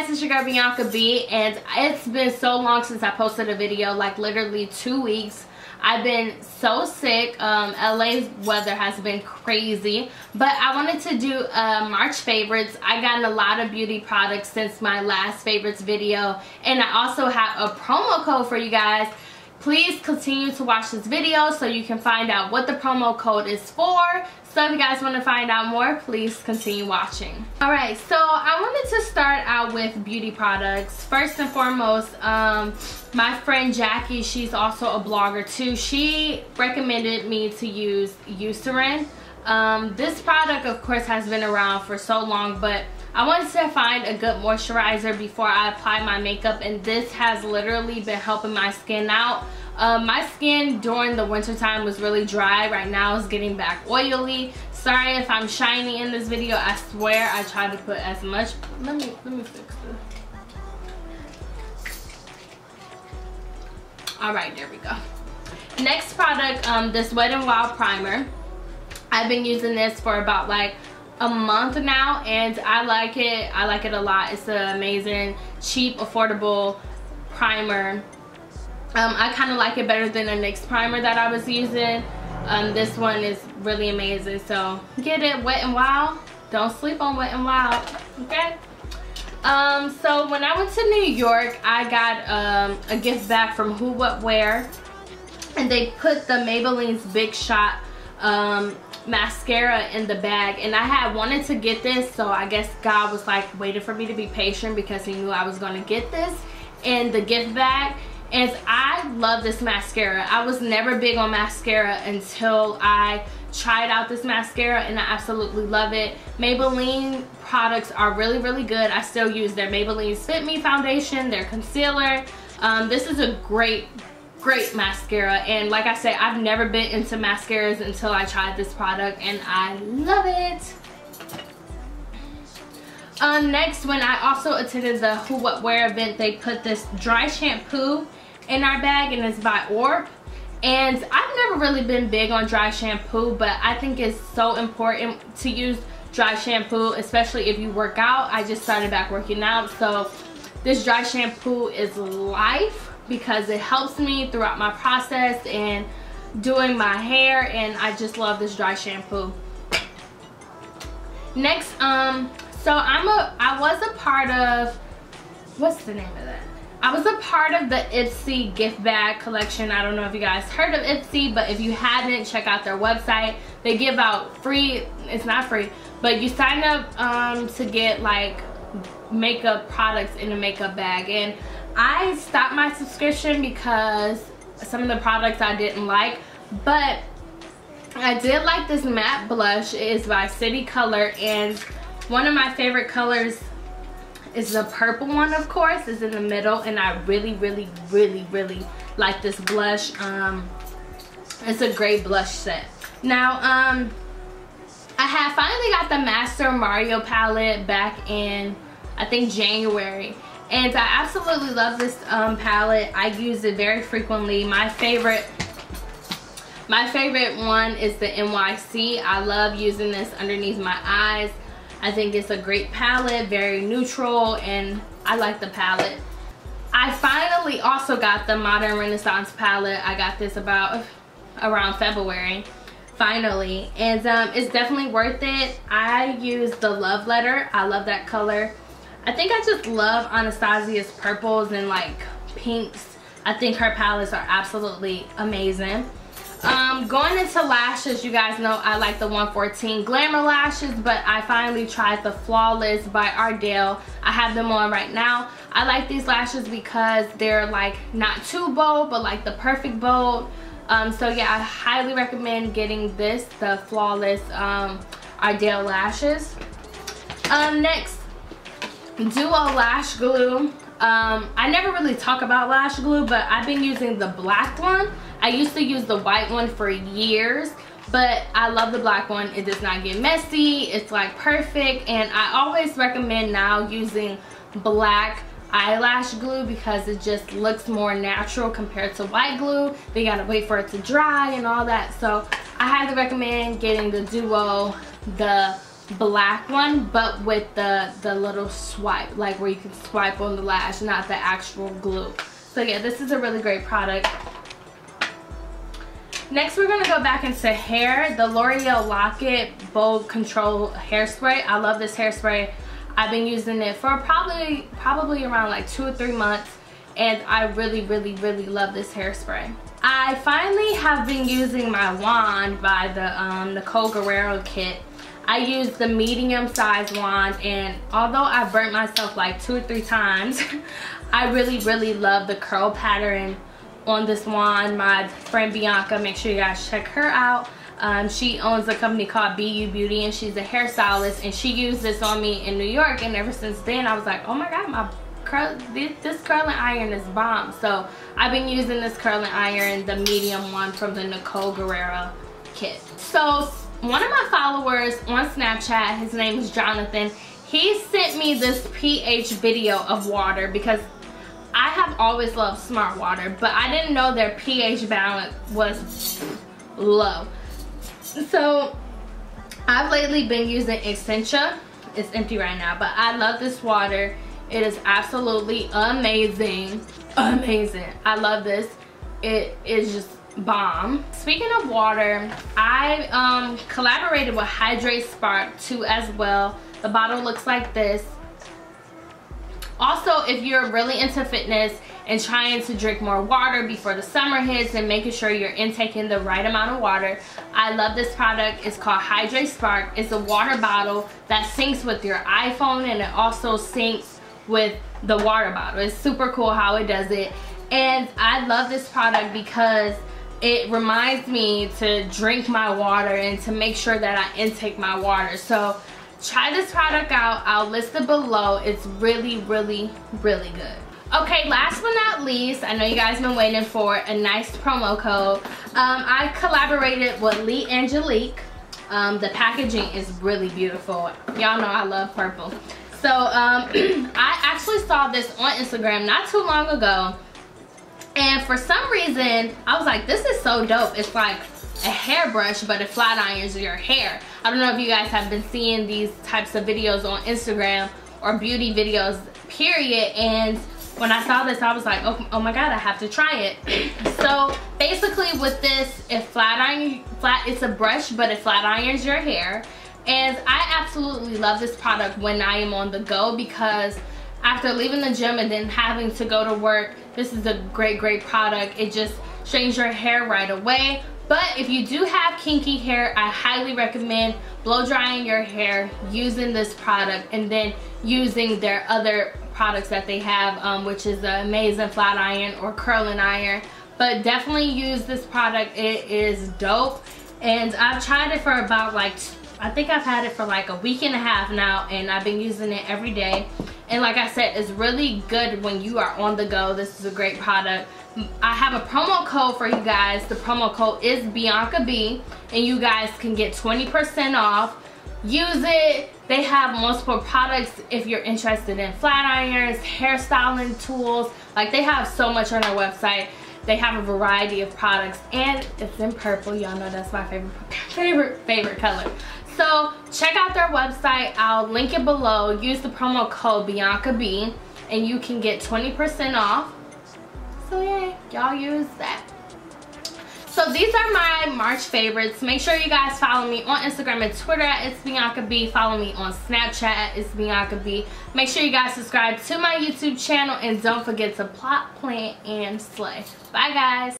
guys, it's your girl Bianca Bee and it's been so long since I posted a video, like literally two weeks. I've been so sick. Um, LA's weather has been crazy. But I wanted to do uh, March favorites. I gotten a lot of beauty products since my last favorites video. And I also have a promo code for you guys. Please continue to watch this video so you can find out what the promo code is for. So if you guys want to find out more, please continue watching. Alright, so I wanted to start out with beauty products. First and foremost, um, my friend Jackie, she's also a blogger too. She recommended me to use Eucerin. Um, this product, of course, has been around for so long, but I wanted to find a good moisturizer before I apply my makeup and this has literally been helping my skin out. Um, my skin during the winter time was really dry. Right now it's getting back oily. Sorry if I'm shiny in this video. I swear I tried to put as much. Let me, let me fix this. Alright, there we go. Next product, um, this Wet n Wild Primer. I've been using this for about like a month now and I like it. I like it a lot. It's an amazing, cheap, affordable primer. Um, I kind of like it better than the NYX primer that I was using. Um, this one is really amazing. So get it Wet and Wild. Don't sleep on Wet and Wild. Okay? Um, so when I went to New York, I got um, a gift back from Who What Wear. And they put the Maybelline's Big Shot um, mascara in the bag and I had wanted to get this so I guess God was like waiting for me to be patient because he knew I was going to get this in the gift bag and I love this mascara. I was never big on mascara until I tried out this mascara and I absolutely love it. Maybelline products are really really good. I still use their Maybelline Fit Me foundation, their concealer. Um, this is a great great mascara. And like I said I've never been into mascaras until I tried this product and I love it. Um, next when I also attended the Who What Wear event they put this dry shampoo in our bag and it's by Oribe. And I've never really been big on dry shampoo but I think it's so important to use dry shampoo especially if you work out. I just started back working out so this dry shampoo is life because it helps me throughout my process and doing my hair and I just love this dry shampoo. Next, um, so I'm a, I was a part of, what's the name of that? I was a part of the Ipsy gift bag collection. I don't know if you guys heard of Ipsy, but if you haven't, check out their website. They give out free, it's not free, but you sign up um, to get like makeup products in a makeup bag. And I stopped my subscription because some of the products I didn't like. But I did like this matte blush. It is by City Color. And one of my favorite colors is the purple one, of course. is in the middle. And I really, really, really, really like this blush. Um, it's a great blush set. Now, um, I have finally got the Master Mario palette back in, I think, January and I absolutely love this um, palette. I use it very frequently. My favorite my favorite one is the NYC. I love using this underneath my eyes. I think it's a great palette, very neutral, and I like the palette. I finally also got the Modern Renaissance palette. I got this about around February, finally. And um, it's definitely worth it. I use the Love Letter. I love that color. I think I just love Anastasia's purples and like pinks. I think her palettes are absolutely amazing. Um, going into lashes, you guys know I like the 114 Glamour Lashes, but I finally tried the Flawless by Ardell. I have them on right now. I like these lashes because they're like not too bold, but like the perfect bold. Um, so yeah, I highly recommend getting this, the Flawless um, Ardell lashes. Um, next, Duo Lash Glue. Um, I never really talk about lash glue, but I've been using the black one. I used to use the white one for years, but I love the black one. It does not get messy. It's like perfect. And I always recommend now using black eyelash glue because it just looks more natural compared to white glue. They gotta wait for it to dry and all that. So I highly recommend getting the Duo, the black one but with the the little swipe like where you can swipe on the lash not the actual glue. So yeah this is a really great product. Next we're going to go back into hair the l'oreal lock-it bold control hairspray i love this hairspray i've been using it for probably probably around like two or three months and i really really really love this hairspray I finally have been using my wand by the um, Nicole Guerrero kit I used the medium size wand and although I burnt myself like two or three times, I really, really love the curl pattern on this wand. My friend Bianca, make sure you guys check her out. Um, she owns a company called BU Beauty and she's a hairstylist and she used this on me in New York and ever since then I was like, oh my god, my curl this, this curling iron is bomb. So I've been using this curling iron, the medium one from the Nicole Guerrero kit. So one of my followers on Snapchat, his name is Jonathan, he sent me this pH video of water because I have always loved smart water, but I didn't know their pH balance was low. So I've lately been using Essentia. It's empty right now, but I love this water. It is absolutely amazing. Amazing. I love this. It is just bomb. Speaking of water, I um, collaborated with HidrateSpark too as well. The bottle looks like this. Also, if you're really into fitness and trying to drink more water before the summer hits and making sure you're intaking the right amount of water, I love this product. It's called HidrateSpark. It's a water bottle that syncs with your iPhone and it also syncs with the water bottle. It's super cool how it does it. And I love this product because it reminds me to drink my water and to make sure that I intake my water. So try this product out. I'll list it below. It's really, really, really good. Okay, last but not least, I know you guys have been waiting for a nice promo code. Um, I collaborated with LeAngelique. Um, the packaging is really beautiful. Y'all know I love purple. So um, I actually saw this on Instagram not too long ago and for some reason, I was like, this is so dope. It's like a hairbrush, but it flat irons your hair. I don't know if you guys have been seeing these types of videos on Instagram or beauty videos, period. And when I saw this, I was like, oh, oh my God, I have to try it. so basically with this, it flat iron, flat, it's a brush, but it flat irons your hair. And I absolutely love this product when I am on the go because after leaving the gym and then having to go to work this is a great great product. It just straightens your hair right away. But if you do have kinky hair I highly recommend blow drying your hair using this product and then using their other products that they have um, which is the amazing flat iron or curling iron. But definitely use this product. It is dope. And I've tried it for about like I think I've had it for like a week and a half now and I've been using it every day and like I said, it's really good when you are on the go. This is a great product. I have a promo code for you guys. The promo code is Bianca Bee. And you guys can get 20% off. Use it. They have multiple products if you're interested in flat irons, hairstyling tools. Like they have so much on their website. They have a variety of products and it's in purple. Y'all know that's my favorite, favorite, favorite color. So check out their website. I'll link it below. Use the promo code Bianca Bee and you can get 20% off. So yeah, y'all use that. So these are my March favorites. Make sure you guys follow me on Instagram and Twitter at It's Bianca Bee. Follow me on Snapchat at It's Bianca Bee. Make sure you guys subscribe to my YouTube channel and don't forget to plot, plant, and slay. Bye guys.